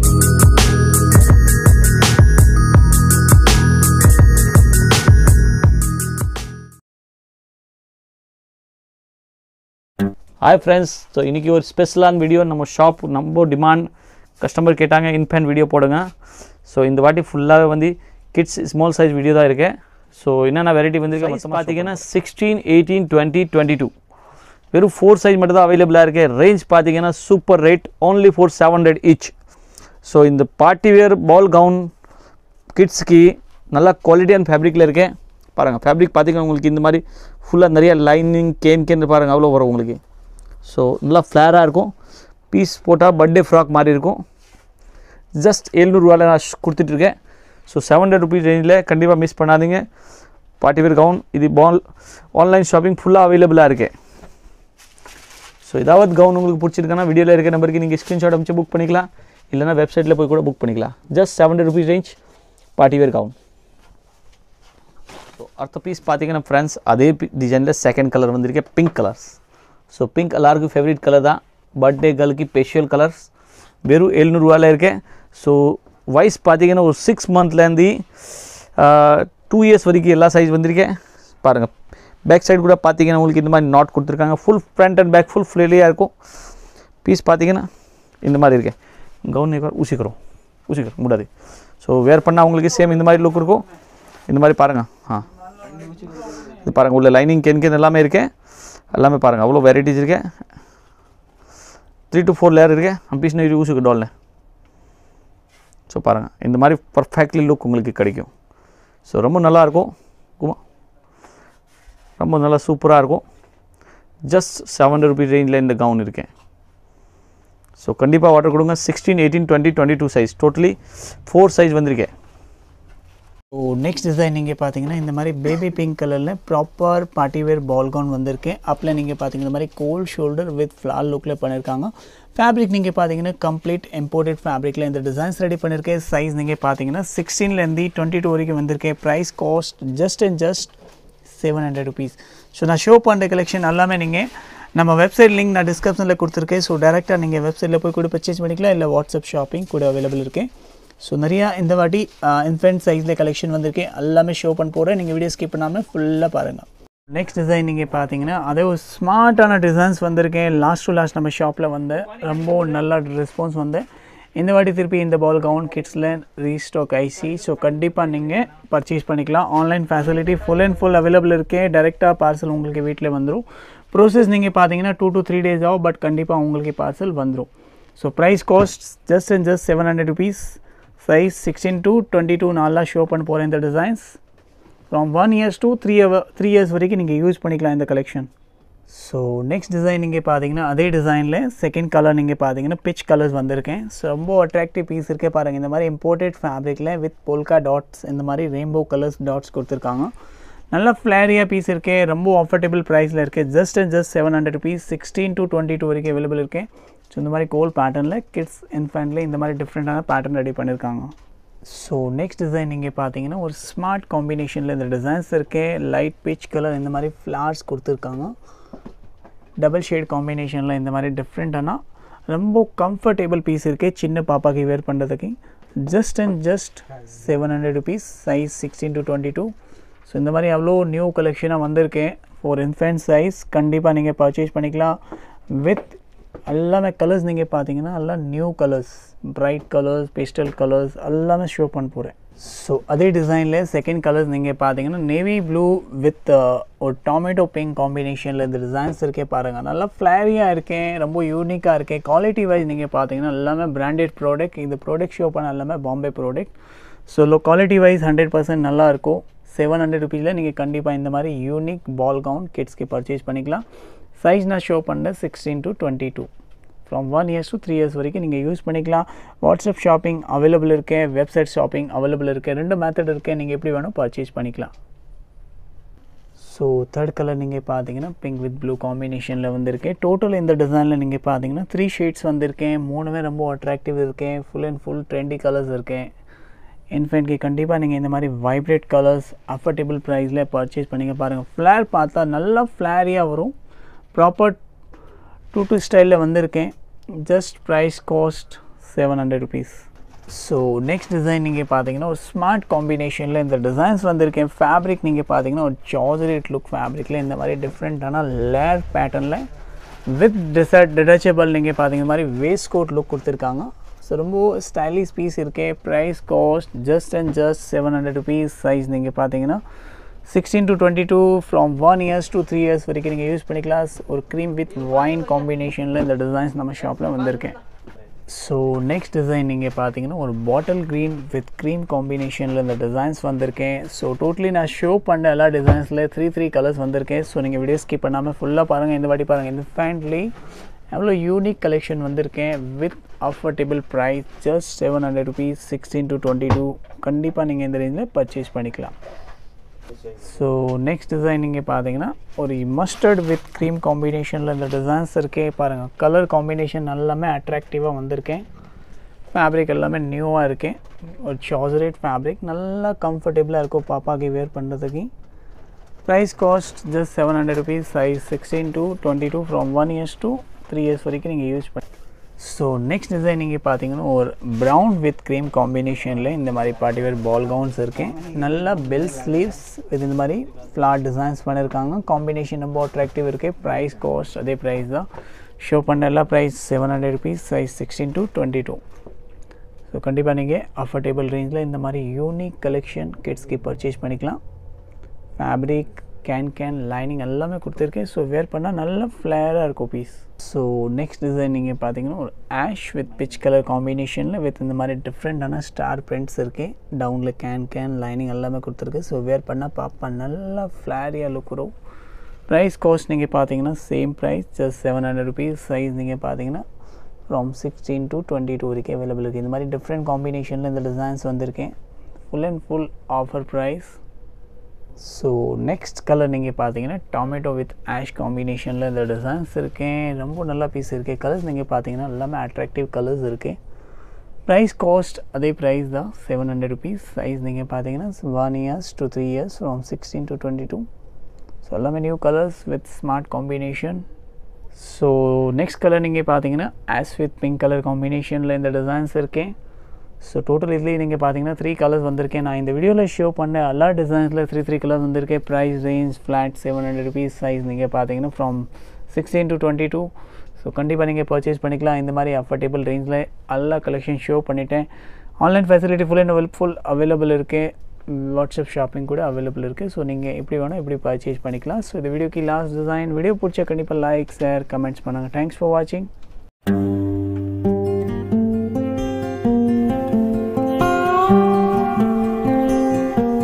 Hi friends so இன்றைக்கி ஒரு ஸ்பெஷலான வீடியோ நம்ம ஷாப் நம்ம டிமாண்ட் கஸ்டமர் கேட்டாங்க இன்பேன் வீடியோ போடுங்க. ஸோ இந்த வாட்டி ஃபுல்லாகவே வந்து கிட்ஸ் ஸ்மால் சைஸ் வீடியோ தான் இருக்கு. ஸோ என்னென்ன வெரைட்டி வந்திருக்கு மொத்தம் பார்த்தீங்கன்னா sixteen eighteen twenty twenty two வெறும் ஃபோர் சைஸ் மட்டும் தான் அவைலபிளாக இருக்கு. ரேஞ்ச் பார்த்தீங்கன்னா super rate only four seven hundred each so இந்த பார்ட்டி வேர் பால் கவுன் கிட்ஸ்க்கு நல்லா குவாலிட்டியான ஃபேப்ரிக்கில் இருக்கேன். பாருங்கள் ஃபேப்ரிக் பார்த்திங்கன்னா உங்களுக்கு இந்த மாதிரி ஃபுல்லாக நிறைய லைனிங் கேன் கேன் பாருங்கள் அவ்வளோ வரும் உங்களுக்கு. ஸோ நல்லா ஃப்ளேராக இருக்கும். பீஸ் போட்டால் பர்த்டே ஃப்ராக் மாதிரி இருக்கும். ஜஸ்ட் எழுநூறுவாவில் நான் கொடுத்துட்ருக்கேன் ஸோ செவன் ஹண்ட்ரட் ருபீஸ் ரேஞ்சில் கண்டிப்பாக மிஸ் பண்ணாதீங்க. பார்ட்டி வேர் கவுன் இது பால் ஆன்லைன் ஷாப்பிங் ஃபுல்லாக அவைலபிளாக இருக்குது ஸோ ஏதாவது கவுன் உங்களுக்கு பிடிச்சிருக்கேன்னா வீடியோவில் இருக்க நம்பருக்கு நீங்கள் ஸ்க்ரீன்ஷாட் அமைச்சு புக் பண்ணிக்கலாம். இல்லைனா வெப்சைட்டில் போய் கூட புக் பண்ணிக்கலாம். Just seven rupees range party wear gown so அடுத்த பீஸ் பார்த்தீங்கன்னா ஃப்ரெண்ட்ஸ் அதே டிசைனில் செகண்ட் கலர் வந்திருக்கேன் பிங்க் கலர்ஸ் ஸோ பிங்க் எல்லாருக்கும் ஃபேவரட் கலர் தான். பர்த்டே கேர்ளுக்கு ஸ்பெஷியல் கலர்ஸ் வெறும் எழுநூறுவாயில் இருக்கேன். ஸோ வயசு பார்த்தீங்கன்னா ஒரு சிக்ஸ் மந்த்லேருந்து டூ இயர்ஸ் வரைக்கும் எல்லா சைஸ் வந்திருக்கேன். பாருங்கள் பேக் சைடு கூட பார்த்தீங்கன்னா உங்களுக்கு இந்த மாதிரி நாட் கொடுத்துருக்காங்க. Full front and back full ஃப்ளேலியாக இருக்கும். பீஸ் பார்த்தீங்கன்னா இந்த மாதிரி இருக்கேன். கவுன் ஒரு ஊசிக்கிறோம் ஊசிக்கிறோம் முடியாது ஸோ வேர் பண்ணால் உங்களுக்கு சேம் இந்த மாதிரி லுக் இருக்கும். இந்த மாதிரி பாருங்கள் ஆ. இது பாருங்கள் உள்ள லைனிங் கேன் கேன் எல்லாமே இருக்கேன் எல்லாமே பாருங்கள் அவ்வளோ வெரைட்டிஸ் இருக்கேன் த்ரீ டு ஃபோர் லேயர் இருக்கேன் பீஸ் ஊசிக்கு யூஸுக்கு டோலில் ஸோ பாருங்கள் இந்த மாதிரி பர்ஃபெக்ட்லி லுக் உங்களுக்கு கிடைக்கும். ஸோ ரொம்ப நல்லாயிருக்கும் குமா. ரொம்ப நல்லா சூப்பராக இருக்கும். ஜஸ்ட் செவன் ஹண்ட்ரட் ருபீஸ் ரேஞ்சில் இந்த கவுன் இருக்கேன் ஸோ கண்டிப்பாக ஆர்டர் கொடுங்க. Sixteen eighteen twenty twenty two size totally four size வந்திருக்கேன் ஸோ நெக்ஸ்ட் டிசைன் நீங்கள் பார்த்தீங்கன்னா இந்த மாதிரி பேபி பிங்க் கலரில் ப்ராப்பர் பார்ட்டி வேர் பால் வந்திருக்கு. அப்பில் நீங்கள் பார்த்தீங்கன்னா இந்த மாதிரி கோல்ட் ஷோல்டர் வித் ஃப்ளால் லுக்கில் பண்ணியிருக்காங்க ஃபேப்ரிக் நீங்கள் பார்த்தீங்கன்னா கம்ப்ளீட் இம்போர்ட்டட் ஃபேப்ரிக்கில் இந்த டிசைன்ஸ் ரெடி பண்ணியிருக்கேன் சைஸ் நீங்கள் பார்த்தீங்கன்னா சிக்ஸ்டீன்லேருந்து டுவெண்ட்டி டூ வரைக்கும் வந்திருக்கேன் price cost just and just seven hundred rupees so நான் ஷோ பண்ணுற கலெக்ஷன் எல்லாமே நீங்கள் நம்ம வெப்சைட் லிங்க் நான் டிஸ்கிரிப்ஷனில் கொடுத்துருக்கேன். ஸோ டேரெக்டாக நீங்கள் வெப்சைட்டில் போய் கூட பர்ச்சேஸ் பண்ணிக்கலாம். இல்லை வாட்ஸ்அப் ஷாப்பிங் கூட அவைலபிள் இருக்குது ஸோ நிறையா இந்த வாட்டி இன்ஃபென்ட் சைஸில் கலெக்ஷன் வந்திருக்கேன் எல்லாமே ஷோ பண்ண போகிறேன் நீங்கள் வீடியோ ஸ்கிப் பண்ணாமல் ஃபுல்லாக பாருங்கள் நெக்ஸ்ட் டிசைன் நீங்கள் பார்த்தீங்கன்னா அதே ஒரு ஸ்மார்ட்டான டிசைன்ஸ் வந்திருக்கேன். லாஸ்ட் டு லாஸ்ட் நம்ம ஷாப்பில் வந்து ரொம்ப நல்ல ரெஸ்பான்ஸ் வந்து. இந்த வாட்டி திருப்பி இந்த பால் கவுன் கிட்ஸில் ரீஸ்டாக் ஐசி ஸோ கண்டிப்பாக நீங்கள் பர்ச்சேஸ் பண்ணிக்கலாம். Online facility full and full available இருக்கே. டேரெக்டாக பார்சல் உங்களுக்கு வீட்டில் வந்துடும் ப்ரோசஸ் நீங்கள் பார்த்தீங்கன்னா டூ டு த்ரீ டேஸ் ஆகும் பட் கண்டிப்பாக உங்களுக்கு பார்சல் வந்துடும் so price cost just and just seven hundred rupees size sixteen two twenty two நாளாக ஷோ பண்ண போகிறேன் இந்த designs from one years to three three years வரைக்கும் நீங்கள் யூஸ் பண்ணிக்கலாம் இந்த கலெக்ஷன் ஸோ நெக்ஸ்ட் டிசைன் நீங்கள் பார்த்தீங்கன்னா அதே டிசைனில் செகண்ட் கலர் நீங்கள் பார்த்தீங்கன்னா பிச் கலர்ஸ் வந்திருக்கேன். ஸோ ரொம்ப அட்ராக்டிவ் பீஸ் இருக்கே பாருங்கள் இந்த மாதிரி இம்போர்ட்டட் ஃபேப்ரிக்கில் வித் போல்கா டாட்ஸ் இந்த மாதிரி ரெயின்போ கலர்ஸ் டாட்ஸ் கொடுத்துருக்காங்க. நல்ல ஃப்ளேரியாக பீஸ் இருக்கே ரொம்ப அஃபர்டபுள் ப்ரைஸில் இருக்குது just and just seven hundred rupees sixteen to twenty two வரைக்கும் அவைலபிள் இருக்கேன் ஸோ இந்த மாதிரி கோல் பேட்டர்னில் கிட்ஸ் இன்ஃபேண்ட்லேயே இந்த மாதிரி டிஃப்ரெண்ட்டான பேட்டர்ன் ரெடி பண்ணியிருக்காங்க ஸோ நெக்ஸ்ட் டிசைன் நீங்கள் பார்த்தீங்கன்னா ஒரு ஸ்மார்ட் காம்பினேஷனில் இந்த டிசைன்ஸ் இருக்கே. லைட் பிச் கலர் இந்த மாதிரி ஃப்ளார்ஸ் கொடுத்துருக்காங்க. டபுள் ஷேட் காம்பினேஷனில் இந்த மாதிரி டிஃப்ரெண்ட்டான ரொம்ப கம்ஃபர்டபுள் பீஸ் இருக்கே. சின்ன பாப்பாக்கு வேர் பண்ணுறதுக்கு just and just seven hundred rupees size sixteen to twenty two so இந்த மாதிரி அவ்வளோ நியூ கலெக்ஷனாக வந்திருக்கேன். ஃபார் இன்ஃபென்ட் சைஸ் கண்டிப்பாக நீங்கள் பர்ச்சேஸ் பண்ணிக்கலாம். வித் எல்லாமே கலர்ஸ் நீங்கள் பார்த்தீங்கன்னா எல்லாம் new colours bright colours pastel colours எல்லாமே ஷோ பண்ண போகிறேன் ஸோ அதே டிசைனில் செகண்ட் கலர்ஸ் நீங்கள் பார்த்தீங்கன்னா நேவி ப்ளூ வித் ஒரு டொமேட்டோ பிங்க் காம்பினேஷனில் இந்த டிசைன்ஸ் இருக்கே பாருங்கள் நல்லா ஃப்ளாரியாக இருக்கேன் ரொம்ப யூனிக்காக இருக்கேன். குவாலிட்டி வைஸ் நீங்கள் பார்த்தீங்கன்னா எல்லாமே பிராண்டட் ப்ராடக்ட் இந்த ப்ராடக்ட் ஷோ பண்ண எல்லாமே Bombay product so low quality wise hundred percent நல்லாயிருக்கும் செவன் ஹண்ட்ரட் ருபீஸில் நீங்கள் கண்டிப்பாக இந்த மாதிரி யூனிக் பால் கவுன் கிட்ஸ்க்கு பர்ச்சேஸ் பண்ணிக்கலாம். சைஸ் நான் ஷோ பண்ண sixteen to twenty two from one years to three years வரைக்கும் நீங்கள் யூஸ் பண்ணிக்கலாம். வாட்ஸ்அப் ஷாப்பிங் அவைலபிள் இருக்கேன் வெப்சைட் ஷாப்பிங் அவைலபிள் இருக்குது ரெண்டு மெத்தட் இருக்கேன் நீங்கள் எப்படி வேணும் பர்ச்சேஸ் பண்ணிக்கலாம். ஸோ தேர்ட் கலர் நீங்கள் பார்த்தீங்கன்னா பிங்க் வித் ப்ளூ காம்பினேஷனில் வந்திருக்கேன் டோட்டல் இந்த டிசைனில் நீங்கள் பார்த்தீங்கன்னா த்ரீ ஷேட்ஸ் வந்திருக்கேன் மூணுமே ரொம்ப அட்ராக்டிவ் இருக்கேன் full and full trendy colours இருக்கேன் இன்ஃபென்ட்க்கு கண்டிப்பாக நீங்கள் இந்த மாதிரி வைப்ரேட் கலர்ஸ் அஃபர்டபுள் ப்ரைஸில் பர்ச்சேஸ் பண்ணிங்க பாருங்கள் ஃப்ளேர் பார்த்தா நல்லா ஃப்ளேரியாக வரும். ப்ராப்பர் டூ டூ ஸ்டைலில் வந்திருக்கேன். Just price cost seven hundred rupees so next design நீங்கள் பார்த்தீங்கன்னா ஒரு ஸ்மார்ட் காம்பினேஷனில் இந்த டிசைன்ஸ் வந்திருக்கேன். ஃபேப்ரிக் நீங்கள் பார்த்தீங்கன்னா ஒரு ஜார்ஜரேட் லுக் ஃபேப்ரிக்கில் இந்த மாதிரி டிஃப்ரெண்ட்டான லேர் பேட்டர்னில் வித் டிசர்ட் டிடச்சபிள் நீங்கள் பார்த்தீங்க மாதிரி வேஸ்ட் கோட் லுக் கொடுத்துருக்காங்க. ஸோ ரொம்ப ஸ்டைலிஷ் பீஸ் இருக்கே. Price cost just and just seven hundred rupees size நீங்கள் பார்த்தீங்கன்னா sixteen to twenty two from one years to three years வரைக்கும் நீங்கள் யூஸ் பண்ணிக்கலாம். ஒரு க்ரீம் வித் வைன் காம்பினேஷனில் இந்த டிசைன்ஸ் நம்ம ஷாப்பில் வந்திருக்கேன் ஸோ நெக்ஸ்ட் டிசைன் நீங்கள் பார்த்தீங்கன்னா ஒரு பாட்டில் க்ரீன் வித் க்ரீம் காம்பினேஷனில் இந்த டிசைன்ஸ் வந்திருக்கேன் ஸோ டோட்டலி நான் ஷோ பண்ண எல்லா டிசைன்ஸில் த்ரீ த்ரீ கலர்ஸ் வந்திருக்கேன் ஸோ நீங்கள் வீடியோ ஸ்கிப் பண்ணாமல் ஃபுல்லாக பாருங்கள் இந்த வாட்டி பாருங்கள் இந்த ஃபேண்ட்லி எவ்வளோ யூனிக் கலெக்ஷன் வந்திருக்கேன். With affordable price just seven hundred rupees sixteen to twenty two கண்டிப்பாக நீங்கள் இந்த ரேஞ்சில் பர்ச்சேஸ் பண்ணிக்கலாம். ஸோ நெக்ஸ்ட் டிசைன் நீங்கள் பார்த்தீங்கன்னா ஒரு மஸ்டர்ட் வித் க்ரீம் காம்பினேஷனில் இந்த டிசைன்ஸ் இருக்கே. பாருங்கள் கலர் காம்பினேஷன் எல்லாமே அட்ராக்டிவாக வந்திருக்கேன். ஃபேப்ரிக் எல்லாமே நியூவாக இருக்கேன் ஒரு சார்ஜரேட் ஃபேப்ரிக் நல்லா கம்ஃபர்டபுளாக இருக்கும் பாப்பாக்கு வேர் பண்ணுறதுக்கு price cost just seven hundred rupees size sixteen to twenty two from one years to three years வரைக்கும் நீங்கள் யூஸ் பண்ணி ஸோ நெக்ஸ்ட் டிசைன் நீங்கள் பார்த்தீங்கன்னா ஒரு ப்ரௌன் வித் க்ரீம் காம்பினேஷனில் இந்த மாதிரி பார்ட்டி வேர் பால் கவுன்ஸ் இருக்கேன் நல்லா பெல் ஸ்லீவ்ஸ் வித் இந்த மாதிரி ஃப்ளாட் டிசைன்ஸ் பண்ணியிருக்காங்க காம்பினேஷன் ரொம்ப அட்ராக்டிவ் இருக்குது ப்ரைஸ் காஸ்ட் அதே ப்ரைஸ் தான். ஷோ பண்ண எல்லா price seven hundred rupees size sixteen to twenty two so கண்டிப்பாக நீங்கள் அஃபோர்டபுள் ரேஞ்சில் இந்த மாதிரி யூனிக் கலெக்ஷன் கிட்ஸ்க்கு பர்ச்சேஸ் பண்ணிக்கலாம். ஃபேப்ரிக் கேன் கேன் லைனிங் எல்லாமே கொடுத்துருக்கேன். ஸோ வேர் பண்ணால் நல்லா ஃப்ளேராக இருக்கும் பீஸ் ஸோ நெக்ஸ்ட் டிசைன் நீங்கள் பார்த்தீங்கன்னா ஒரு ஆஷ் வித் பிச் கலர் காம்பினேஷனில் வித் இந்த மாதிரி டிஃப்ரெண்ட்டான ஸ்டார் பிரிண்ட்ஸ் இருக்குது டவுனில் கேன் கேன் லைனிங் எல்லாமே கொடுத்துருக்கு. ஸோ வேர் பண்ணால் பாப்பா நல்லா ஃப்ளாரியாக லுக் வரும். ப்ரைஸ் காஸ்ட் நீங்கள் பார்த்தீங்கன்னா same price just seven hundred rupees size நீங்கள் பார்த்தீங்கன்னா from sixteen to twenty two வரைக்கும் அவைலபிள் இருக்குது இந்த மாதிரி டிஃப்ரெண்ட் காம்பினேஷனில் இந்த டிசைன்ஸ் வந்திருக்கேன். Full and full offer price so next colour நீங்கள் பார்த்தீங்கன்னா டொமேட்டோ வித் ஆஷ் காம்பினேஷனில் இந்த டிசைன்ஸ் இருக்கேன் ரொம்ப நல்லா பீஸ் இருக்குது கலர்ஸ் நீங்கள் பார்த்தீங்கன்னா எல்லாமே அட்ராக்டிவ் கலர்ஸ் இருக்குது ப்ரைஸ் காஸ்ட் அதே ப்ரைஸ் தான். செவன் ஹண்ட்ரட் ருபீஸ் சைஸ் நீங்கள் பார்த்தீங்கன்னா one years to three years from sixteen to twenty two so எல்லாமே new colours with smart combination so next colour நீங்கள் பார்த்தீங்கன்னா ஆஸ் வித் பிங்க் கலர் காம்பினேஷனில் இந்த டிசைன்ஸ் இருக்கேன் ஸோ டோட்டல் இதுலேயே நீங்கள் பார்த்தீங்கன்னா த்ரீ கலர்ஸ் வந்திருக்கேன். நான் இந்த வீடியோவில் ஷோ பண்ண எல்லா டிசைன்ஸில் த்ரீ த்ரீ கலர்ஸ் வந்திருக்கேன் price range flat seven hundred rupees size நீங்கள் பார்த்தீங்கன்னா from sixteen to twenty two so கண்டிப்பாக நீங்கள் பர்ச்சேஸ் பண்ணிக்கலாம். இந்த மாதிரி அஃபோர்டபுள் ரேஞ்சில் எல்லா கலெக்ஷன் ஷோ பண்ணிட்டேன். Online facility full and helpful available இருக்குது வாட்ஸ்அப் ஷாப்பிங் கூட அவைலபிள் இருக்குது ஸோ நீங்கள் எப்படி வேணால் எப்படி பர்ச்சேஸ் பண்ணிக்கலாம். ஸோ இந்த வீடியோக்கு லாஸ்ட் டிசைன் வீடியோ பிடிச்ச கண்டிப்பாக லைக் ஷேர் கமெண்ட்ஸ் பண்ணுங்கள் தேங்க்ஸ் ஃபார் வாட்சிங்